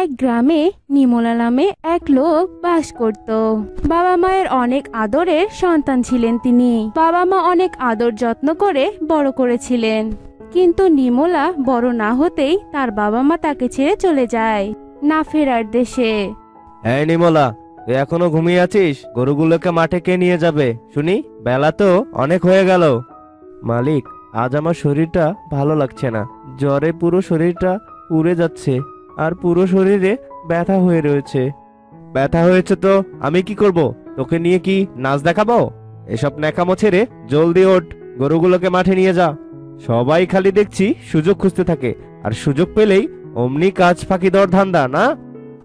এক গ্রামে নিমলা নামে এক লোক বাস করত। বাবা মায়ের অনেক আদরের সন্তান ছিলেন তিনি। বাবা মা অনেক আদর যত্ন করে বড় করেছিলেন। কিন্তু নিমলা বড় না হতেই তার বাবা মা তাকে ছেড়ে চলে যায়, না ফেরার দেশে। নিমলা, তুই এখনও ঘুমিয়ে আছিস? গরুগুলোকে মাঠে কে নিয়ে যাবে? শুনি, বেলা তো অনেক হয়ে গেল। মালিক, আজ আমার শরীরটা ভালো লাগছে না। জ্বরে পুরো শরীরটা উড়ে যাচ্ছে। আর পুরো শরীরে ব্যথা হয়ে রয়েছে। ব্যথা হয়েছে তো আমি কি করব? তোকে নিয়ে কি নাচ দেখাবো? এসব ন্যাকামো ছেড়ে জলদি ওঠ গরুগুলোকে মাঠে নিয়ে যা। সবাই খালি দেখছি সুযোগ খুঁজতে থাকে আর সুযোগ পেলেই অমনি কাজ ফাঁকি দেওয়ার ধান্দা না?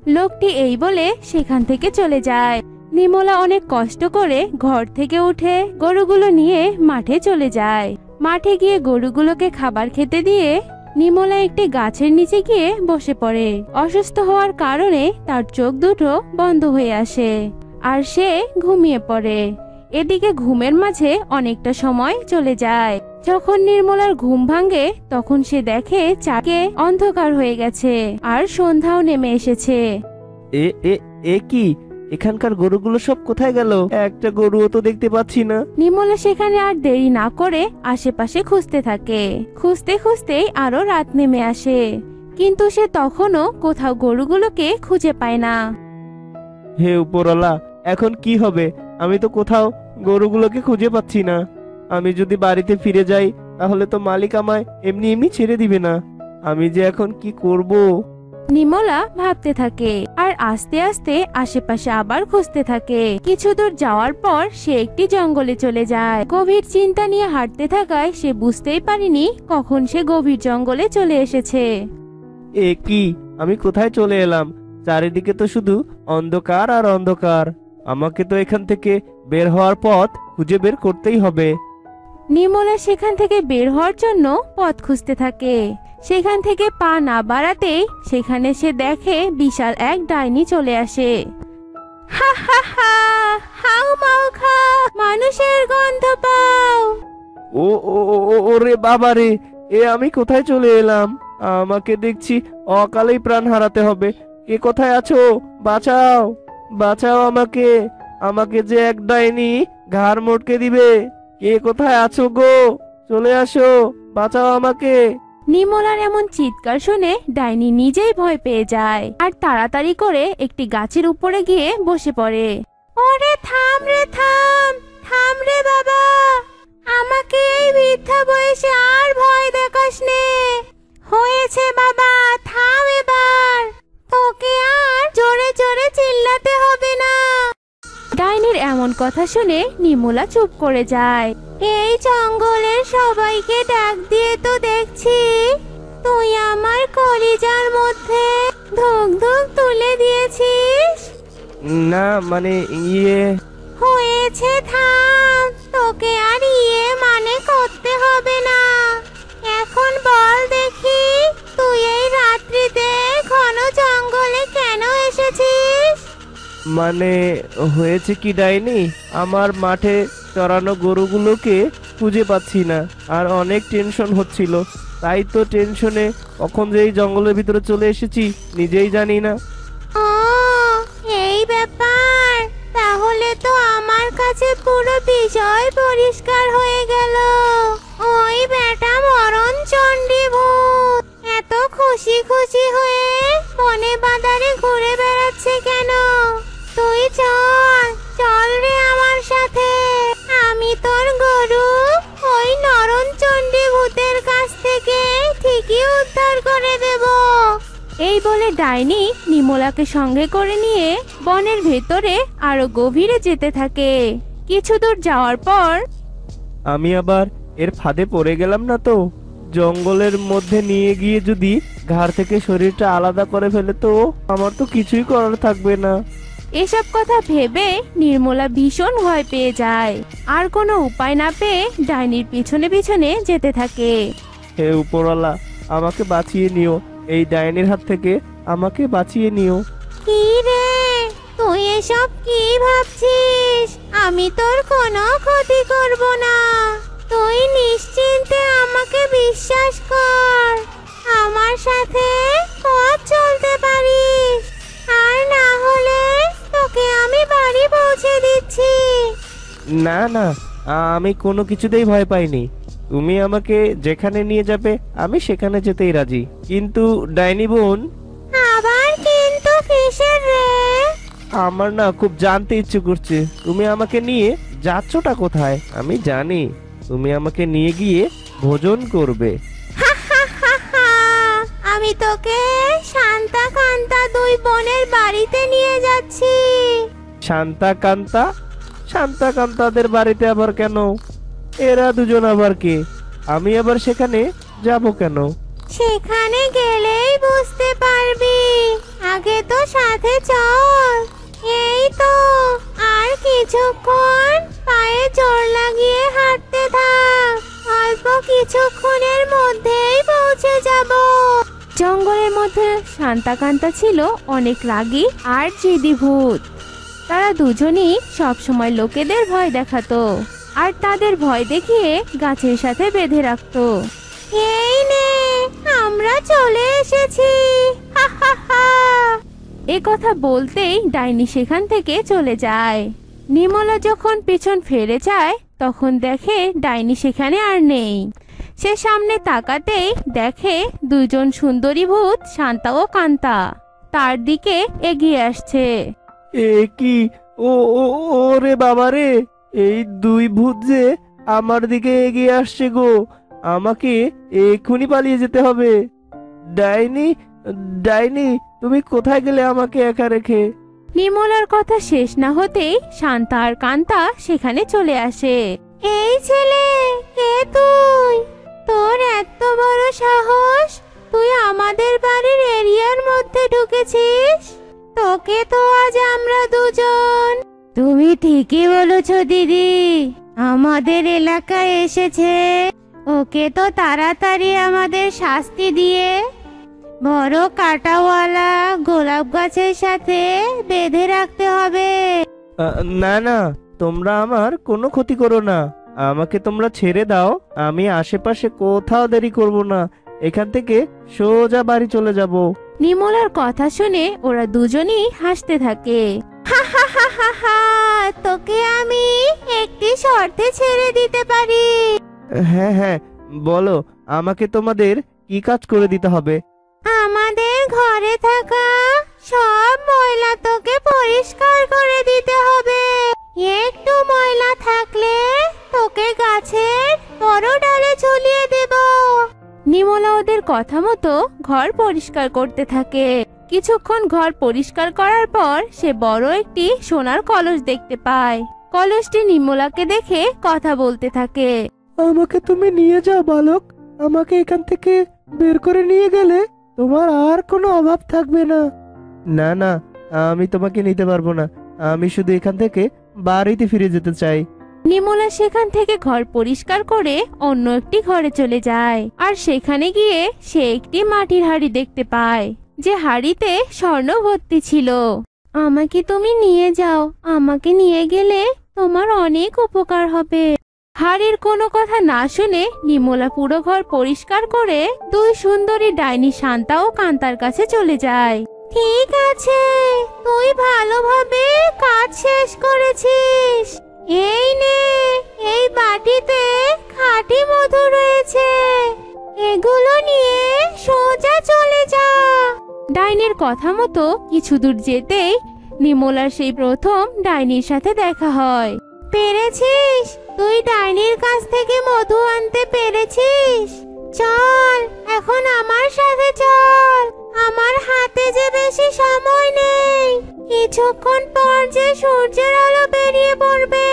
লোকটি এই বলে সেখান থেকে চলে যায়। নিমলা অনেক কষ্ট করে ঘর থেকে উঠে গরুগুলো নিয়ে মাঠে চলে যায়। মাঠে গিয়ে গরুগুলোকে খাবার খেতে দিয়ে নিমলা একটি গাছের নিচে গিয়ে বসে পড়ে। অসুস্থ হওয়ার কারণে তার চোখ দুটো বন্ধ হয়ে আসে আর সে ঘুমিয়ে পড়ে। এদিকে ঘুমের মাঝে অনেকটা সময় চলে যায়। যখন নির্মলার ঘুম ভাঙে, তখন সে দেখে চাকে অন্ধকার হয়ে গেছে আর সন্ধ্যাও নেমে এসেছে। এ এ কি? এখানকার গরুগুলো সব কোথায় গেল? একটা গরুও তো দেখতে পাচ্ছি না। নির্মলা সেখানে আর দেরি না করে আশেপাশে খুঁজতে থাকে। খুঁজতে খুঁজতেই আরও রাত নেমে আসে। কিন্তু সে তখনও কোথাও গরুগুলোকে খুঁজে পায় না। হে উপরওয়ালা এখন কি হবে? আমি তো কোথাও গরুগুলোকে খুঁজে পাচ্ছি না। আমি যদি বাড়িতে ফিরে যাই তাহলে তো মালিক আমায় এমনি এমনি ছেড়ে দিবে না। আমি যে এখন কি করব? নিমলা ভাবতে থাকে আর আস্তে আস্তে আশেপাশে আবার খুঁজতে থাকে। কিছু দূর যাওয়ার পর সে একটি জঙ্গলে চলে যায়। গভীর চিন্তা নিয়ে হাঁটতে থাকায় সে বুঝতেই পারেনি কখন সে গভীর জঙ্গলে চলে এসেছে। এ কি? আমি কোথায় চলে এলাম? চারিদিকে তো শুধু অন্ধকার আর অন্ধকার। আমাকে তো এখান থেকে বের হওয়ার পথ খুঁজে বের করতেই হবে। নির্মলা সেখান থেকে বের হওয়ার জন্য পথ খুঁজতে থাকে। সেখান থেকে পা না বাড়াতেই সেখানে সে দেখে বিশাল এক ডাইনি চলে আসে। হা হা হা, হাউ, মাউ, খা, মানুষের গন্ধ পাও। ও ও ও ওরে বাবা রে, এ আমি কোথায় চলে এলাম? আমাকে দেখছি অকালেই প্রাণ হারাতে হবে। কে কোথায় আছো? বাঁচাও বাঁচাও আমাকে। আমাকে যে এক ডাইনি ঘাড় মোটকে দিবে। কে কোথায় আছো গো? চলে আসো, বাঁচাও আমাকে। নির্মলার এমন চিৎকার শুনে ডাইনি নিজেই ভয় পেয়ে যায় আর তাড়াতাড়ি করে একটি গাছের উপরে গিয়ে বসে পড়ে। ওরে থাম রে, থাম থাম রে বাবা, আমাকে এই বৃদ্ধা বয়সে আর ভয় দেখাস নে। হয়েছে বাবা, থাম এবার, তোকে আর জোরে জোরে চিল্লাতে হবে না। ডাইনির এমন কথা শুনে নিমুলা চুপ করে যায়। এই জঙ্গলের সবাইকে ডাক দিয়ে তো দেখছি। তুই আমার কলিজার মধ্যে ধুক ধুক তুলে দিয়েছিস? না মানে ইয়ে হয়েছে থাম। তোকে মানে হয়েছে কি ডাইনি? আমার মাঠে চড়ানো গরুগুলোকে খুঁজে পাচ্ছি না, আর অনেক টেনশন হচ্ছিল। তাই তো টেনশনে কখন যে এই জঙ্গলের ভিতরে চলে এসেছি, নিজেই জানি না। ও, এই ব্যাপার। তাহলে তো আমার কাছে পুরো বিষয় পরিষ্কার হয়ে গেল। ওই বেটা মরণ চণ্ডী ভূত এত খুশি খুশি হয়ে বনে বাজারে ঘুরে বেড়াচ্ছে কেন? করে দেবো। এই বলে ডাইনি নিমলাকে সঙ্গে করে নিয়ে বনের ভেতরে আরও গভীরে যেতে থাকে। কিছু দূর যাওয়ার পর আমি আবার এর ফাঁদে পড়ে গেলাম না তো? জঙ্গলের মধ্যে নিয়ে গিয়ে যদি ঘাড় থেকে শরীরটা আলাদা করে ফেলে তো আমার তো কিছুই করার থাকবে না। এসব কথা ভেবে নির্মলা ভীষণ ভয় পেয়ে যায়। আর কোনো উপায় না পেয়ে ডাইনির পিছনে পিছনে যেতে থাকে। হে উপরওয়ালা আমাকে বাঁচিয়ে নিও। এই ডাইনের হাত থেকে আমাকে বাঁচিয়ে নিও। কি রে? তুই এসব কি ভাবছিস? আমি তোর কোনো ক্ষতি করব না। তুই নিশ্চিন্তে আমাকে বিশ্বাস কর। আমার সাথে পথ চলতে পারিস। আর না হলে তোকে আমি বাড়ি পৌঁছে দিচ্ছি। না না আমি কোনো কিছুতেই ভয় পাইনি। তুমি আমাকে যেখানে নিয়ে যাবে আমি সেখানে যেতেই রাজি। কিন্তু ডাইনি বোন? আবার কিন্তু কিসের রে? আমার না খুব জানতে ইচ্ছে করছে। তুমি আমাকে নিয়ে যাচ্ছটা কোথায়? আমি জানি তুমি আমাকে নিয়ে গিয়ে ভোজন করবে। আমি তোকে শান্তা কান্তা দুই বোনের বাড়িতে নিয়ে যাচ্ছি। শান্তা কান্তা? শান্তা কান্তাদের বাড়িতে আবার কেন? এরা দুজন আবার কে? আমি আবার সেখানে যাব কেন? সেখানে গেলেই বুঝতে পারবি। আগে তো সাথে চল। এই তো, আর কিছুক্ষণ পায়ে জোর লাগিয়ে হাঁটতে থাক। অল্প কিছুক্ষণের মধ্যেই পৌঁছে যাব। জঙ্গলের মধ্যে শান্তাকান্তা ছিল অনেক রাগী আর জেদি ভূত। তারা দুজনই সবসময় লোকেদের ভয় দেখাতো। আর তাদের ভয় দেখিয়ে গাছের সাথে বেঁধে রাখতো। এই নে আমরা চলে এসেছি। এ কথা বলতেই ডাইনি সেখান থেকে চলে যায়। নিমলা যখন পেছন ফেরে যায় তখন দেখে ডাইনি সেখানে আর নেই। সে সামনে তাকাতেই দেখে দুজন সুন্দরী ভূত শান্তা ও কান্তা তার দিকে এগিয়ে আসছে। এ কি? ও ও ও রে বাবা রে এই দুই ভূত যে আমার দিকে এগিয়ে আসছে গো, আমাকে এক্ষুনি পালিয়ে যেতে হবে। ডাইনি ডাইনি, তুমি কোথায় গেলে আমাকে একা রেখে? নিমলার কথা শেষ না হতেই শান্তা আর কান্তা সেখানে চলে আসে। এই ছেলে, কে তুই? তোর এত বড় সাহস? তুই আমাদের বাড়ির এরিয়ার মধ্যে ঢুকেছিস? তোকে তো আজ আমরা দুজন তুমি ঠিকই বলেছ দিদি। আমাদের এলাকায় এসেছে। ওকে তো তাড়াতাড়ি আমাদের শাস্তি দিয়ে বড় কাটাওয়ালা গোলাপ গাছের সাথে বেঁধে রাখতে হবে। না না তোমরা আমার কোনো ক্ষতি করো না। আমাকে তোমরা ছেড়ে দাও। আমি আশেপাশে কোথাও দেরি করব না। এখান থেকে সোজা বাড়ি চলে যাব। নিমলার কথা শুনে ওরা দুজনেই হাসতে থাকে। হা হা হা হা হা তোকে আমি একটি শর্তে ছেড়ে দিতে পারি। হ্যাঁ হ্যাঁ বলো আমাকে তোমাদের কি কাজ করে দিতে হবে? আমাদের ঘরে থাকা সব ময়লা তোকে পরিষ্কার করে দিতে হবে। একটু ময়লা থাকলে তোকে গাছের বড় ডালে ঝুলিয়ে দেব। নিমলা ওদের কথা মতো ঘর পরিষ্কার করতে থাকে। কিছুক্ষণ ঘর পরিষ্কার করার পর সে বড় একটি সোনার কলস দেখতে পায়। কলসটি নিমলাকে দেখে কথা বলতে থাকে। আমাকে তুমি নিয়ে যাও বালক। আমাকে এখান থেকে বের করে নিয়ে গেলে তোমার আর কোনো অভাব থাকবে না। না না আমি তোমাকে নিতে পারব না। আমি শুধু এখান থেকে বাড়িতে ফিরে যেতে চাই। নিমলা সেখান থেকে ঘর পরিষ্কার করে অন্য একটি ঘরে চলে যায়। আর সেখানে গিয়ে সে একটি মাটির হাড়ি দেখতে পায়, যে হাড়িতে স্বর্ণ ভর্তি ছিল। আমাকে তুমি নিয়ে যাও, আমাকে নিয়ে গেলে তোমার অনেক উপকার হবে। হাড়ির কোনো কথা না শুনে নিমলা পুরো ঘর পরিষ্কার করে দুই সুন্দরী ডাইনি শান্তা ও কান্তার কাছে চলে যায়। ঠিক আছে, তুই ভালোভাবে কাজ শেষ করেছিস। এই নে, এই বাটিতে খাঁটি মধু রয়েছে। এগুলো নিয়ে সোজা চলে যা। ডাইনির কথা মতো কিছু দূর যেতেই নিমলার সেই প্রথম ডাইনির সাথে দেখা হয়। পেরেছিস? তুই ডাইনির কাছ থেকে মধু আনতে পেরেছিস? চল, এখন আমার সাথে চল। আমার হাতে যে বেশি সময় নেই, কিছুক্ষণ পর যে সূর্যের আলো বেরিয়ে পড়বে।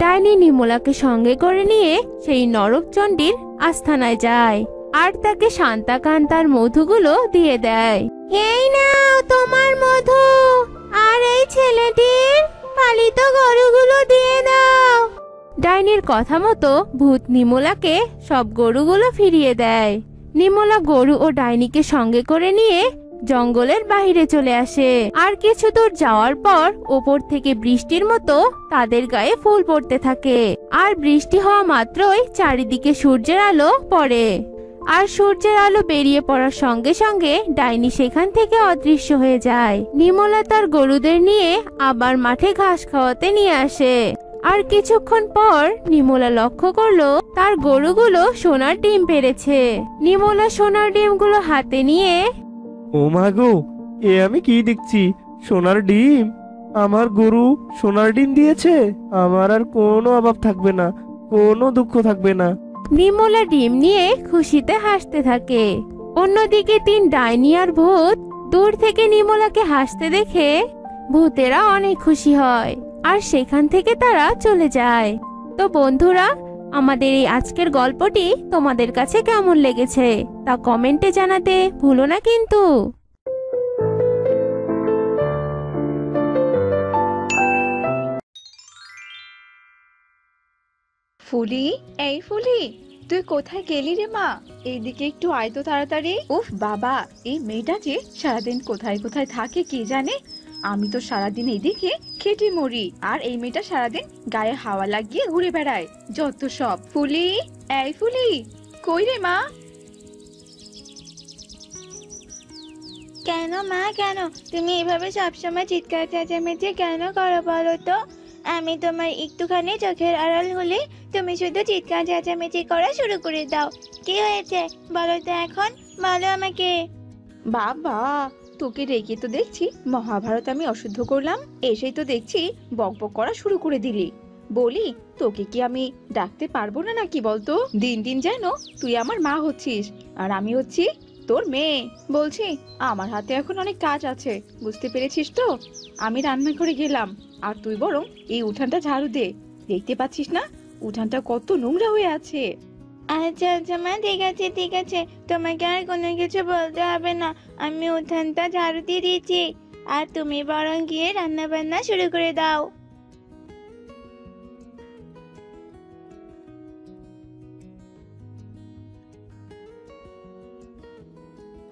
ডাইনি নিমলাকে সঙ্গে করে নিয়ে সেই নরক চণ্ডীর আস্থানায় যায়, আর তাকে শান্তাকান্তার মধুগুলো দিয়ে দেয়। এই নাও তোমার মধু, আর এই ছেলেটির পালিত গরুগুলো দিয়ে দাও। ডাইনির কথা মতো ভূত নিমলাকে সব গরুগুলো ফিরিয়ে দেয়। নিমলা গরু ও ডাইনিকে সঙ্গে করে নিয়ে জঙ্গলের বাইরে চলে আসে। আর কিছু দূর যাওয়ার পর ওপর থেকে বৃষ্টির মতো তাদের গায়ে ফুল পড়তে থাকে। আর বৃষ্টি হওয়া মাত্রই চারিদিকে সূর্যের আলো পড়ে। আর সূর্যের আলো বেরিয়ে পড়ার সঙ্গে সঙ্গে ডাইনি সেখান থেকে অদৃশ্য হয়ে যায়। নিমলা তার গরুদের নিয়ে আবার মাঠে ঘাস খাওয়াতে নিয়ে আসে। আর কিছুক্ষণ পর নিমোলা লক্ষ্য করল তার গরুগুলো সোনার ডিম পেড়েছে নিমলা সোনার ডিমগুলো হাতে নিয়ে ও মা গো এ আমি কি দেখছি? সোনার ডিম? আমার গরু সোনার ডিম দিয়েছে? আমার আর কোনো অভাব থাকবে না কোনো দুঃখ থাকবে না। নিমলা ডিম নিয়ে খুশিতে হাসতে থাকে। অন্যদিকে তিন ডাইনি আর ভূত দূর থেকে নিমলাকে হাসতে দেখে ভূতেরা অনেক খুশি হয়। আর সেখান থেকে তারা চলে যায়। তো বন্ধুরা, আমাদের এই আজকের গল্পটি তোমাদের কাছে কেমন লেগেছে তা কমেন্টে জানাতে ভুলো না কিন্তু। ফুলি, এই ফুলি, তুই কোথায় গেলি রে মা? এইদিকে একটু আয় তো তাড়াতাড়ি। উফ বাবা, এই মেয়েটা যে সারাদিন কোথায় কোথায় থাকে কে জানে? আমি তো সারাদিন এদিকে খেটে মরি আর এই মেয়েটা সারাদিন গায়ে হাওয়া লাগিয়ে ঘুরে বেড়ায়। যত সব। ফুলি এই ফুলি কই রে মা? কেন মা কেন? তুমি এভাবে সবসময় চিৎকার চেঁচামেচি কেন করো বলো তো? আমি তোমার একটুখানি চোখের আড়াল হলে তুমি শুধু চিৎকার চেঁচামেচি করা শুরু করে দাও। কি হয়েছে? বলো তো এখন। বলো আমাকে। বাবা তোকে রেখে তো দেখছি মহাভারত আমি অশুদ্ধ করলাম। এসেই তো দেখছি বকবক করা শুরু করে দিলি। বলি, তোকে কি আমি ডাকতে পারব না নাকি বলতো? দিন দিন যেন তুই আমার মা হচ্ছিস আর আমি হচ্ছি তোর মেয়ে। বলছি, আমার হাতে এখন অনেক কাজ আছে, বুঝতে পেরেছিস তো? আমি রান্না করে গেলাম আর তুই বরং এই উঠানটা ঝাড়ু দে। দেখতে পাচ্ছিস না? উঠানটা কত নোংরা হয়ে আছে। আচ্ছা আচ্ছা মা, ঠিক আছে ঠিক আছে। তোমাকে আর কোনো কিছু বলতে হবে না। আমি উঠানটা ঝাড়ু দিয়ে দিয়েছি। আর তুমি বরং গিয়ে রান্না বান্না শুরু করে দাও।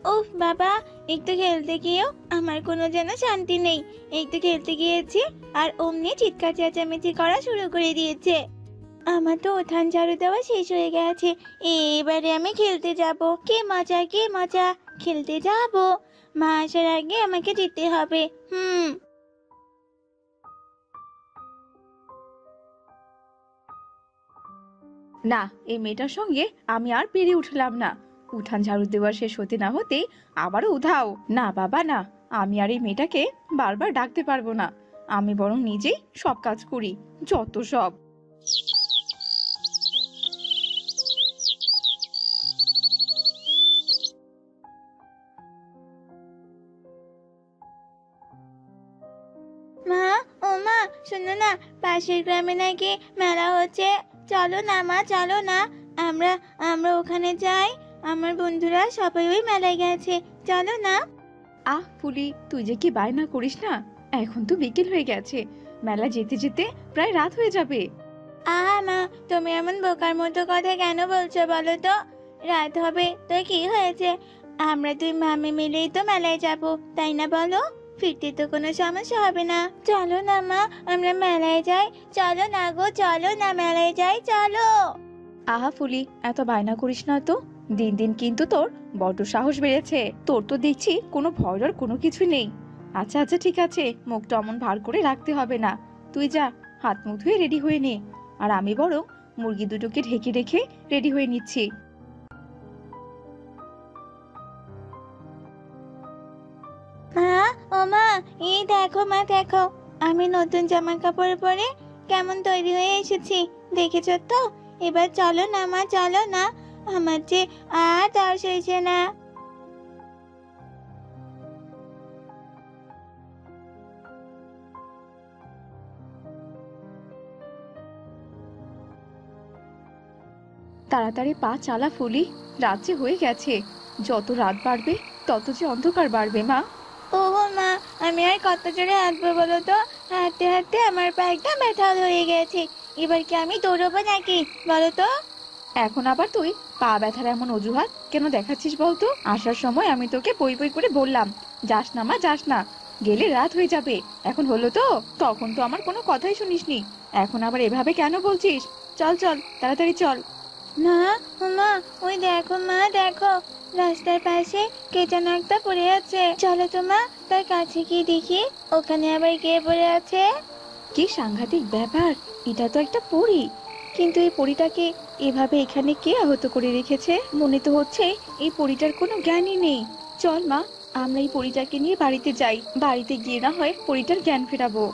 উফ, বাবা, একটু খেলতে গিয়েও আমার কোনো যেন শান্তি নেই। একটু খেলতে গিয়েছি আর অমনি চিৎকার চেঁচামেচি করা শুরু করে দিয়েছে। আমার তো উঠান ঝাড়ু দেওয়া শেষ হয়ে গেছে। এবারে আমি খেলতে যাব। কে মজা কে মজা? খেলতে যাব। মা আসার আগে আমাকে যেতে হবে। হুম। না, এই মেয়েটার সঙ্গে আমি আর পেরে উঠলাম না। উঠান ঝাড়ু দেওয়া শেষ হতে না হতেই আবারও উধাও। না, বাবা, না। আমি আর এই মেয়েটাকে বারবার ডাকতে পারব না। আমি বরং নিজেই সব কাজ করি, যত সব। পাশের গ্রামে নাকি মেলা হচ্ছে। চলো না মা চলো না। আমরা আমরা ওখানে যাই। আমার বন্ধুরা সবাই ওই মেলায় গেছে। চলো না। আহ ফুলি তুই যে কি বায়না করিস না? এখন তো বিকেল হয়ে গেছে। মেলা যেতে যেতে প্রায় রাত হয়ে যাবে। আহা মা তুমি এমন বোকার মতো কথা কেন বলছো বলো তো? রাত হবে তো কি হয়েছে? আমরা দুই মামি মিলেই তো মেলায় যাব তাই না বলো? ফিরতে তো কোনো সমস্যা হবে না। চলো না, মা, আমরা মেলায় যাই। চলো না গো, চলো না মেলায় যাই, চলো। আহা ফুলি, এত বায়না করিস না তো। দিন দিন কিন্তু তোর বড্ড সাহস বেড়েছে। তোর তো দেখছি কোনো ভয় ডর কোনো কিছু নেই। আচ্ছা আচ্ছা ঠিক আছে। মুখটা অমন ভার করে রাখতে হবে না। তুই যা, হাত মুখ ধুয়ে রেডি হয়ে নে। আর আমি বরং মুরগি দুটোকে ঢেকে রেখে রেডি হয়ে নিচ্ছি। এই দেখো মা, দেখো। আমি নতুন জামা কাপড় পরে কেমন তৈরি হয়ে এসেছি, দেখেছ তো? এবার চলো না মা, চলো না। আমার যে আর তর্স হয়েছে না। তাড়াতাড়ি পা চালা ফুলি, রাত যে হয়ে গেছে। যত রাত বাড়বে, তত যে অন্ধকার বাড়বে মা। আমি আর কত জোরে হাঁটবো বলো তো? হাঁটতে হাঁটতে আমার পা একদম ব্যথা হয়ে গেছে। এবার কি আমি দৌড়বো নাকি? বলো তো। এখন আবার তুই পা ব্যথার এমন অজুহাত কেন দেখাচ্ছিস বলতো আসার সময় আমি তোকে বই বই করে বললাম, যাস না মা, যাস না, গেলে রাত হয়ে যাবে। এখন হলো তো? তখন তো আমার কোনো কথাই শুনিসনি। এখন আবার এভাবে কেন বলছিস? চল চল, তাড়াতাড়ি চল। না মা, ওই দেখো মা, দেখো। রাস্তার পাশে কে যেন একটা পড়ে আছে। চলো তো মা, তার কাছে গিয়ে দেখি, ওখানে আবার কে পড়ে আছে? কি সাংঘাতিক ব্যাপার, এটা তো একটা পরী। কিন্তু এই পরীটাকে এভাবে এখানে কে আহত করে রেখেছে? মনে তো হচ্ছে এই পরীটার কোনো জ্ঞানই নেই। চল মা, আমরা এই পরীটাকে নিয়ে বাড়িতে যাই। বাড়িতে গিয়ে না হয় পরীটার জ্ঞান ফেরাবো।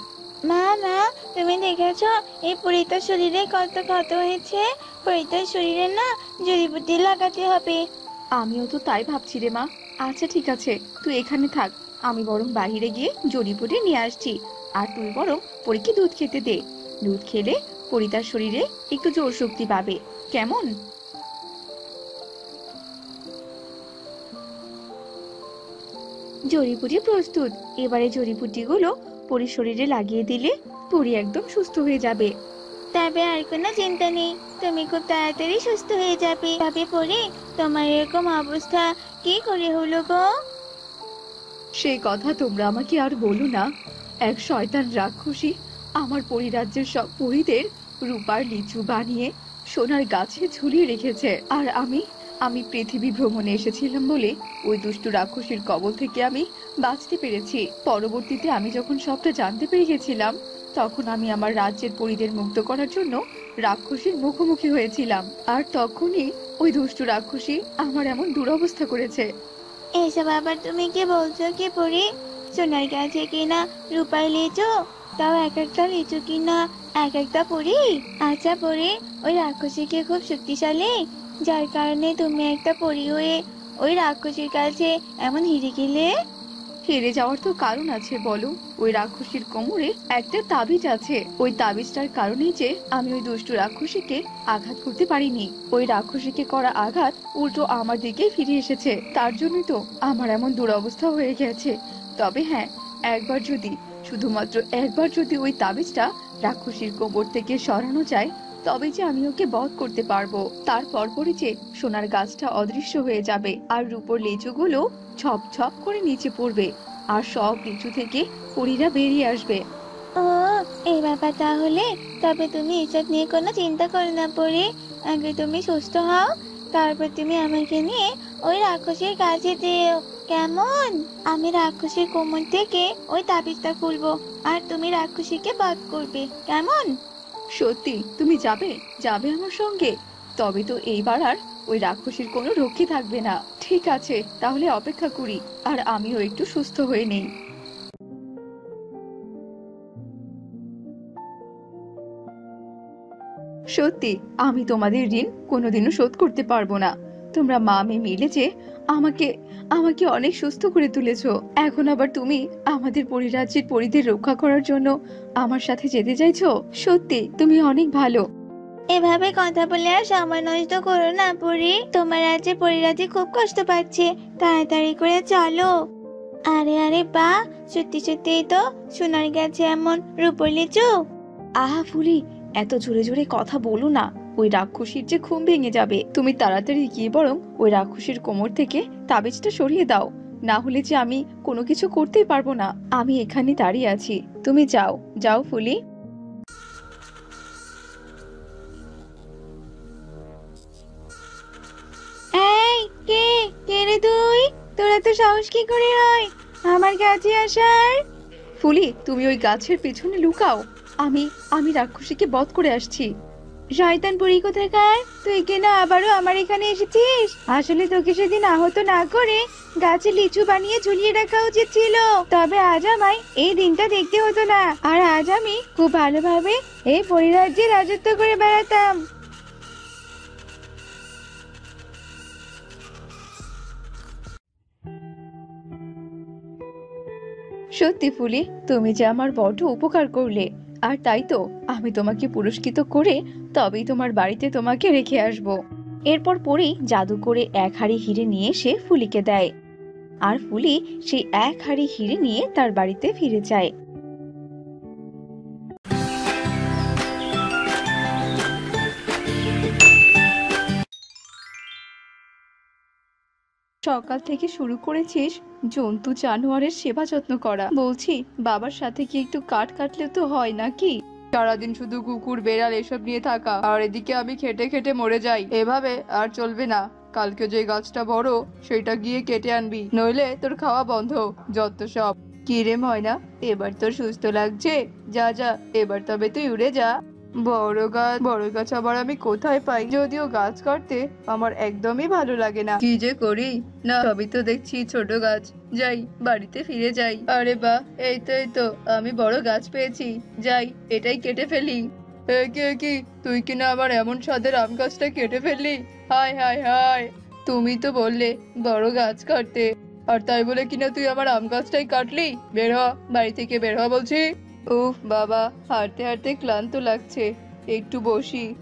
মা মা, তুমি দেখেছ? এই পরিতার শরীরে কত ক্ষত হয়েছে? পরিতার শরীরে না জড়িবুটি লাগাতে হবে। আমিও তো তাই ভাবছি রে মা। আচ্ছা ঠিক আছে, তুই এখানে থাক। আমি বরং বাইরে গিয়ে জড়িপুটি নিয়ে আসছি। আর তুই বরং পরীকে দুধ খেতে দে। দুধ খেলে পরিতার শরীরে একটু জোর শক্তি পাবে। কেমন? জড়িপুটি প্রস্তুত। এবারে জড়িপুটিগুলো পরি শরীরে লাগিয়ে দিলে পরি একদম সুস্থ হয়ে যাবে। তবে আর কোনো চিন্তা নেই তুমি খুব তাড়াতাড়ি সুস্থ হয়ে যাবে। তবে পরে তোমার এরকম অবস্থা কি করে হলো গো? সেই কথা তোমরা আমাকে আর বলো না। এক শয়তান রাক্ষসী আমার পরিরাজ্যের সব পরিদের রূপার লিচু বানিয়ে সোনার গাছে ঝুলিয়ে রেখেছে। আর আমি আমি পৃথিবী ভ্রমণে এসেছিলাম বলে ওই দুষ্টু রাক্ষসীর কবল থেকে আমি বাঁচতে পেরেছি। পরবর্তীতে আমি যখন সবটা জানতে পেরে গেছিলাম, তখন আমি আমার রাজ্যের পরিদের মুক্ত করার জন্য রাক্ষসীর মুখোমুখি হয়েছিলাম। আর তখনই ওই দুষ্টু রাক্ষসী আমার এমন দুরবস্থা করেছে। এসব আবার তুমি কি বলছো কি পরি সোনার গাছে কিনা রূপাই লিচু? তাও এক একটা লিচু কিনা এক একটা পরি? আচ্ছা পরি, ওই রাক্ষসীকে খুব শক্তিশালী? যার কারণে তুমি একটা পরি হয়ে ওই রাক্ষসীর কাছে এমন হেরে গেলে? হেরে যাওয়ার তো কারণ আছে, বলো। ওই রাক্ষসীর কোমরে একটা তাবিজ আছে। ওই তাবিজটার কারণেই যে আমি ওই দুষ্টু রাক্ষসীকে আঘাত করতে পারিনি। ওই রাক্ষসীকে করা আঘাত উল্টো আমার দিকে ফিরে এসেছে। তার জন্যই তো আমার এমন দুরবস্থা হয়ে গেছে। তবে হ্যাঁ একবার যদি, শুধুমাত্র একবার যদি ওই তাবিজটা রাক্ষসীর কোমর থেকে সরানো যায় তবে যে আমি ওকে বধ করতে পারব তারপর পরই যে সোনার গাছটা অদৃশ্য হয়ে যাবে আর রূপোর লেচুগুলো ছপ ছপ করে নিচে পড়বে আর সব লিচু থেকে পরীরা বেরিয়ে আসবে। ও এই ব্যাপার তাহলে? তবে তুমি এসব নিয়ে কোনো চিন্তা করো না পরে আগে তুমি সুস্থ হও, তারপর তুমি আমাকে নিয়ে ওই রাক্ষসীর কাছে যেও। কেমন? আমি রাক্ষসীর কোমর থেকে ওই তাবিজটা খুলবো আর তুমি রাক্ষসীকে বধ করবে। কেমন? সত্যি, তুমি যাবে? যাবে আমার সঙ্গে? তবে তো এইবার আর ওই রাক্ষসীর কোনো রক্ষী থাকবে না। ঠিক আছে, তাহলে অপেক্ষা করি, আর আমিও একটু সুস্থ হয়ে নেই। সত্যি, আমি তোমাদের ঋণ কোনোদিনও শোধ করতে পারব না। তোমরা মা মেয়ে মিলে যে আমাকে আমাকে অনেক সুস্থ করে তুলেছ। এখন আবার তুমি আমাদের পরিরাজ্যের পরিদের রক্ষা করার জন্য আমার সাথে যেতে চাইছো? সত্যি তুমি অনেক ভালো। এভাবে কথা বলে আর সময় নষ্ট করো না পরি তোমার আজকে পরিরাতে খুব কষ্ট পাচ্ছে। তাড়াতাড়ি করে চলো। আরে আরে বা সত্যি সত্যি তো সোনার গাছে এমন রূপর লিচু। আহা ফুলি এত জোরে জোরে কথা বলো না। ওই রাক্ষসীর যে ঘুম ভেঙে যাবে তুমি তাড়াতাড়ি গিয়ে বরং ওই রাক্ষসীর কোমর থেকে তাবিজটা সরিয়ে দাও। না হলে যে আমি কোনো কিছু করতেই পারব না। আমি এখানে দাঁড়িয়ে আছি। তুমি যাও। যাও ফুলি। কে? কে রে তুই? তোরা তো সাহস কি করে হয়? আমার কাছে আসার? ফুলি তুমি ওই গাছের পেছনে লুকাও। আমি আমি রাক্ষসীকে বধ করে আসছি। শয়তান পুরি কোথাকার? তুই কেন আবারও আমার এখানে এসেছিস? আসলে তোকে সেদিন আহত না করে গাছে লিচু বানিয়ে ঝুলিয়ে রাখা উচিত ছিল। তবে আজ আমায় এই দিনটা দেখতে হতো না। আর আজ আমি খুব ভালোভাবে এই পরিরাজ্যে রাজত্ব করে বেড়াতাম। সত্যি ফুলি, তুমি যে আমার বড় উপকার করলে আর তাই তো, আমি তোমাকে পুরস্কৃত করে তবেই তোমার বাড়িতে তোমাকে রেখে আসব। এরপর পরেই জাদু করে এক হাড়ি হিরে নিয়ে সে ফুলিকে দেয়। আর ফুলি সেই এক হাড়ি হিরে নিয়ে তার বাড়িতে ফিরে যায়। সকাল থেকে শুরু করেছিস জন্তু জানোয়ারের সেবা যত্ন করা। বলছি, বাবার সাথে কি একটু কাঠ কাটলে তো হয় নাকি? সারাদিন শুধু কুকুর, বেড়াল এসব নিয়ে থাকা। আর এদিকে আমি খেটে খেটে মরে যাই। এভাবে আর চলবে না। কালকে যে গাছটা বড়, সেটা গিয়ে কেটে আনবি। নইলে তোর খাওয়া বন্ধ। যত সব। কি রে ময়না, এবার তোর সুস্থ লাগছে? যা যা, এবার তবে তুই উড়ে যা। বড় গাছ বড় গাছ আবার আমি কোথায় পাই? যদিও গাছ কাটতে আমার একদমই ভালো লাগে না। কি যে করি? না, সবই তো দেখছি, ছোট গাছ। যাই, বাড়িতে ফিরে যাই। আরে বাহ এই তো এই তো, আমি বড় গাছ পেয়েছি। যাই, এটাই কেটে ফেলি। এ কি এ কি? তুই কিনা আবার এমন স্বাদের আম গাছটা কেটে ফেললি? হায় হায় হায়। তুমি তো বললে, বড় গাছ কাটতে। আর তাই বলে কিনা তুই আমার আম গাছটাই কাটলি? বের হ, বাড়ি থেকে বের হ বলছি। উফ, বাবা, হাঁটতে হাঁটতে ক্লান্ত লাগছে। একটু বসি।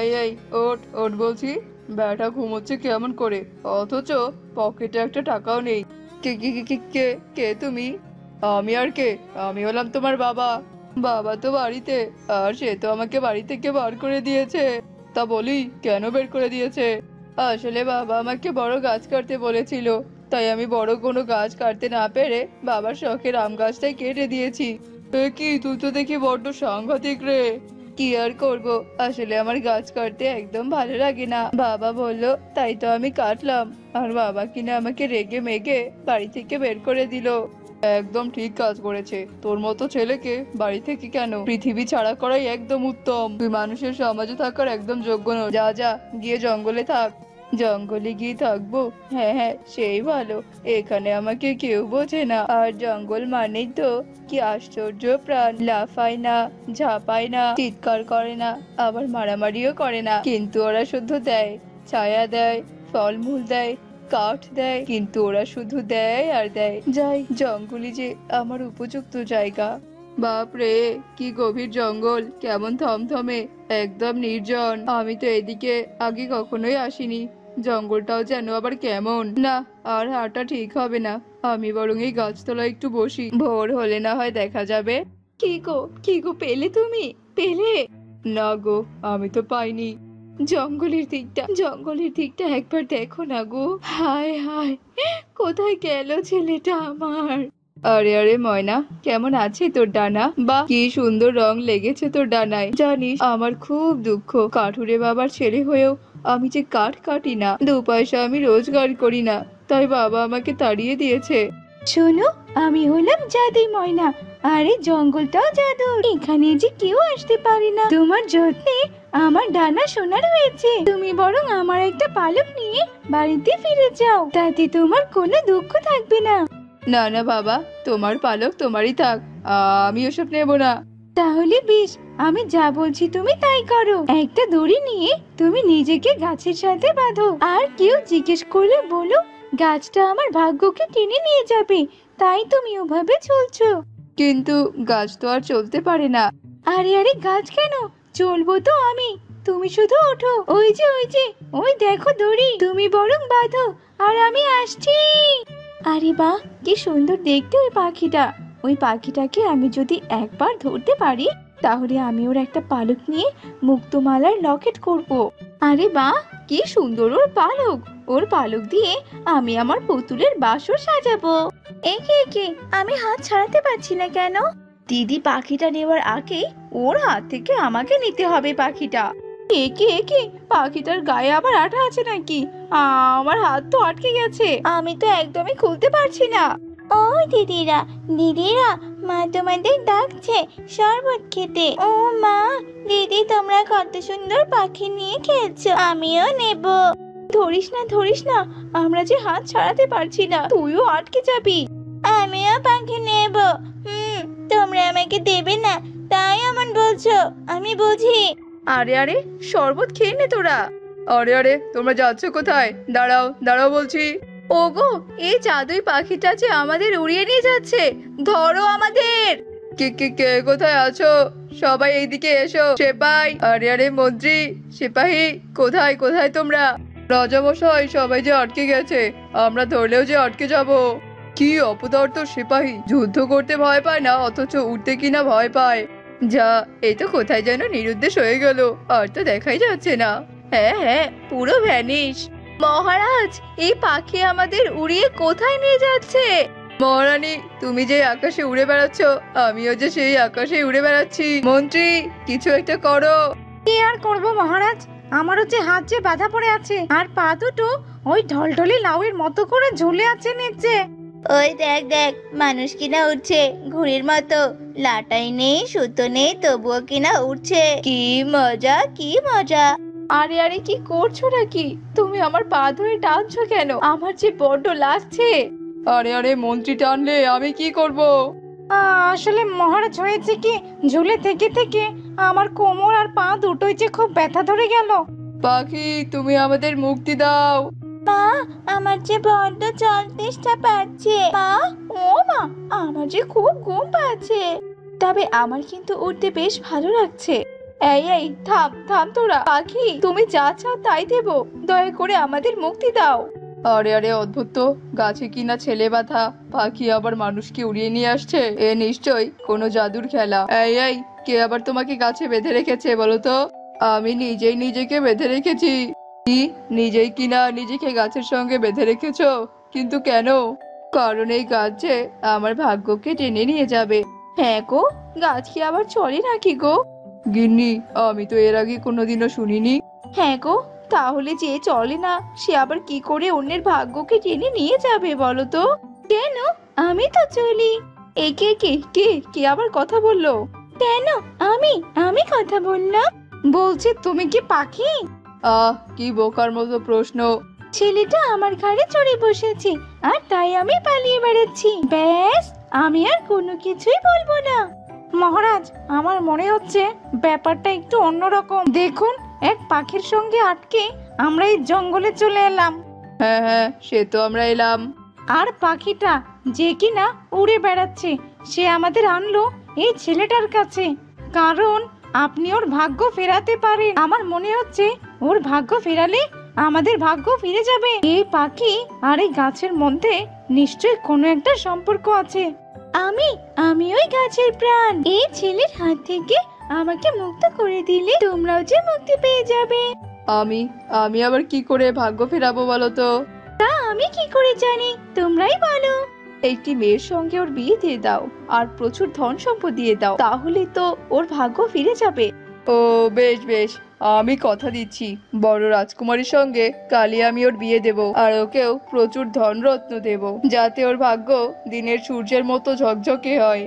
এই এই ওট ওট বলছি। ব্যাটা ঘুমোচ্ছে কেমন করে? অথচ পকেটে একটা টাকাও নেই। কে কে কে কে কে তুমি? আমি আর কে? আমি হলাম তোমার বাবা। বাবা তো বাড়িতে, আর সে তো আমাকে বাড়ি থেকে বার করে দিয়েছে। তা বলি, কেন বের করে দিয়েছে? আসলে বাবা আমাকে বড় গাছ কাটতে বলেছিল। তাই আমি বড় কোনো গাছ কাটতে না পেরে বাবার শখের আম গাছটাই কেটে দিয়েছি। কি তুই তো দেখি বড্ড সাংঘাতিক রে। কি আর করব? আসলে আমার গাছ কাটতে একদম ভালো লাগে না। বাবা বলল, তাই তো আমি কাটলাম। আর বাবা কিনা আমাকে রেগে মেগে বাড়ি থেকে বের করে দিল। একদম ঠিক কাজ করেছে। তোর মতো ছেলেকে বাড়ি থেকে কেন? পৃথিবী ছাড়া করাই একদম উত্তম। তুই মানুষের সমাজে থাকার একদম যোগ্য নয়। যা যা, গিয়ে জঙ্গলে থাক। জঙ্গলে গিয়ে থাকব। হ্যাঁ হ্যাঁ সেই ভালো। এখানে আমাকে কেউ বোঝে না। আর জঙ্গল মানেই তো কি আশ্চর্য প্রাণ। লাফায় না, ঝাঁপায় না, চিৎকার করে না, আবার মারামারিও করে না। কিন্তু ওরা শুধু দেয়, ছায়া দেয়, ফলমূল দেয়, কাঠ দেয়। কিন্তু ওরা শুধু দেয় আর দেয়। যাই, জঙ্গলই যে আমার উপযুক্ত জায়গা। বাপ রে, কি গভীর জঙ্গল। কেমন থমথমে, একদম নির্জন। আমি তো এদিকে আগে কখনোই আসিনি। জঙ্গলটাও যেন আবার কেমন। না আর হাঁটা ঠিক হবে না। আমি বরং এই গাছতলায় একটু বসি। ভোর হলে না হয় দেখা যাবে। কি গো কি গো পেলে তুমি? পেলে? না গো আমি তো পাইনি। জঙ্গলের দিকটা জঙ্গলের দিকটা একবার দেখো না গো। হায় হায় কোথায় গেল ছেলেটা আমার? আরে আরে, ময়না, কেমন আছে তোর ডানা? বা কি সুন্দর রং লেগেছে তোর ডানায়। জানিস, আমার খুব দুঃখ। কাঠুরে বাবার ছেলে হয়েও আমি যে কাঠ কাটি না, দু পয়সা আমি রোজগার করি না। তাই বাবা আমাকে তাড়িয়ে দিয়েছে। শোনো, আমি হলাম জাদুই ময়না। আরে, জঙ্গলটাও জাদু। এখানে যে কেউ আসতে পারে না। তোমার যত্নে আমার ডানা সোনার হয়েছে। তুমি বরং আমার একটা পালক নিয়ে বাড়িতে ফিরে যাও। তাতে তোমার কোনো দুঃখ থাকবে না। না না বাবা তোমার পালক তোমারই থাক। আমি ওসব নেব না। তাহলে বেশ আমি যা বলছি তুমি তাই করো। একটা দড়ি নিয়ে তুমি নিজেকে গাছের সাথে বাঁধো। আর কেউ জিজ্ঞেস করলে বলো গাছটা আমার ভাগ্যকে টেনে নিয়ে যাবে। তাই তুমি ওভাবে চলছো। কিন্তু গাছ তো আর চলতে পারে না। আরে আরে গাছ কেন? চলবো তো আমি। তুমি শুধু ওঠো। ওই যে ওই যে ওই দেখো দড়ি। তুমি বরং বাঁধো। আর আমি আসছি। আরে বাহ কি সুন্দর দেখতে ওই পাখিটা। ওই পাখিটাকে আমি যদি একবার ধরতে পারি, তাহলে আমি ওর একটা পালক নিয়ে মুক্তমালার লকেট করব। আরে বাহ কি সুন্দর ওর পালক। ওর পালক দিয়ে আমি আমার পুতুলের বাসর সাজাবো। একে একে, আমি হাত ছাড়াতে পারছি না কেন? দিদি পাখিটা নেওয়ার আগে ওর হাত থেকে আমাকে নিতে হবে পাখিটা। একে একে পাখিটার গায়ে আবার আঠা আছে নাকি? আমার হাত তো আটকে গেছে। আমি তো একদমই খুলতে পারছি না। ও দিদিরা দিদিরা মা তোমাদের ডাকছে শরবত খেতে। ও মা দিদি তোমরা কত সুন্দর পাখি নিয়ে খেলছো আমিও নেব। ধরিস না ধরিস না আমরা যে হাত ছাড়াতে পারছি না তুইও আটকে যাবি। আমিও পাখি নেব। হুম তোমরা আমাকে দেবে না তাই এমন বলছো আমি বুঝি। আরে আরে, শরবত খেয়ে নে তোরা। আরে আরে, তোমরা যাচ্ছ কোথায়? দাঁড়াও দাঁড়াও বলছি। ওগো, এই জাদুই পাখিটা যে আমাদের উড়িয়ে নিয়ে যাচ্ছে। ধরো আমাদের। কে কে কে, কোথায় আছো? সবাই এইদিকে এসো। সেপাই, আরে আরে, মন্ত্রী, সিপাহী, কোথায় কোথায় তোমরা? রাজামশাই, সবাই যে আটকে গেছে, আমরা ধরলেও যে আটকে যাব। কি অপদার্থ সিপাহী, যুদ্ধ করতে ভয় পায় না? অথচ উঠতে কিনা ভয় পায়। যা, এই তো কোথায় যেন নিরুদ্দেশ হয়ে গেল, আর তো দেখাই যাচ্ছে না। হ্যাঁ হ্যাঁ পুরো ভ্যানিশ। মহারাজ, এই পাখি আমাদের উড়িয়ে কোথায় নিয়ে যাচ্ছে? মহারানী, তুমি যে আকাশে উড়ে বেড়াচ্ছ, আমিও যে সেই আকাশে উড়ে বেড়াচ্ছি। মন্ত্রী, কিছু একটা করো। কি আর করব মহারাজ? আমারও যে হাত যে বাধা পড়ে আছে, আর পা দুটো ওই ঢলঢলি লাউয়ের মতো করে ঝুলে আছে নিচে। ওই দেখ দেখ মানুষ কিনা উঠছে ঘুড়ির মতো। লাটাই নেই সুতো নেই তবুও কিনা উঠছে কি মজা কি মজা। আরে আরে কি করছ নাকি? তুমি আমার পা ধরে টানছো কেন? আমার যে বড্ড লাগছে। আরে আরে মন্ত্রী টানলে আমি কি করব? আসলে মহারাজ হয়েছে কি ঝুলে থেকে থেকে আমার কোমর আর পা দুটোই যে খুব ব্যথা ধরে গেল। পাখি তুমি আমাদের মুক্তি দাও। মা, আমার যে বড্ড জল তেষ্টা পাচ্ছে। মা, ও মা, আমার যে খুব ঘুম পাচ্ছে। তবে আমার কিন্তু উঠতে বেশ ভালো লাগছে। এই এই, থাম থাম তোরা, পাখি, তুমি যা চাও তাই দেব। দয়া করে আমাদের মুক্তি দাও। আরে আরে, অদ্ভুত তো। গাছে কিনা ছেলে বাঁধা, পাখি আবার মানুষকে উড়িয়ে নিয়ে আসছে। এ নিশ্চয় কোনো জাদুর খেলা। এই এই, কে আবার তোমাকে গাছে বেঁধে রেখেছে বলো তো? আমি নিজেই নিজেকে বেঁধে রেখেছি। কি নিজেই কিনা নিজেকে গাছের সঙ্গে বেঁধে রেখেছ? কিন্তু কেন? কারণ এই গাছ যে আমার ভাগ্যকে টেনে নিয়ে যাবে। হ্যাঁ গো গাছ কি আবার চলে নাকি গো? গিন্নি আমি তো এর আগে কোনোদিনও শুনিনি। হ্যাঁ গো তাহলে যে চলে না সে আবার কি করে অন্যের ভাগ্যকে টেনে নিয়ে যাবে বলো তো? কেন? আমি তো চলি। এ কে কে কে কে আবার কথা বলল? কেন? আমি আমি কথা বললাম। বলছি তুমি কি পাখি? আহ কি বোকার মতো প্রশ্ন। ছেলেটা আমার ঘাড়ে চড়ে বসেছে আর তাই আমি পালিয়ে বেড়াচ্ছি। ব্যাস আমি আর কোনো কিছুই বলব না। মহারাজ আমার মনে হচ্ছে ব্যাপারটা একটু অন্যরকম। দেখুন এক পাখির সঙ্গে আটকে আমরা এই জঙ্গলে চলে এলাম। হ্যাঁ হ্যাঁ সে তো আমরা এলাম। আর পাখিটা যে কিনা উড়ে বেড়াচ্ছে সে আমাদের আনলো এই ছেলেটার কাছে। কারণ আপনি ওর ভাগ্য ফেরাতে পারেন। আমার মনে হচ্ছে ওর ভাগ্য ফেরালে আমাদের ভাগ্য ফিরে যাবে। এই পাখি আর এই গাছের মধ্যে নিশ্চয়ই কোনো একটা সম্পর্ক আছে। আমি আমি ওই গাছের প্রাণ। এই ছেলের হাত থেকে আমাকে মুক্ত করে দিলে তোমরাও যে মুক্তি পেয়ে যাবে। আমি আমি আবার কি করে ভাগ্য ফেরাবো বলো তো? তা আমি কি করে জানি? তোমরাই বলো। একটি মেয়ের সঙ্গে ওর বিয়ে দিয়ে দাও আর প্রচুর ধন সম্পদ দিয়ে দাও। তাহলে তো ওর ভাগ্য ফিরে যাবে। ও, বেশ বেশ। আমি কথা দিচ্ছি। বড় রাজকুমারীর সঙ্গে কালই আমি ওর বিয়ে দেব আর ওকেও প্রচুর ধনরত্ন দেব, যাতে ওর ভাগ্য দিনের সূর্যের মতো ঝকঝকে হয়।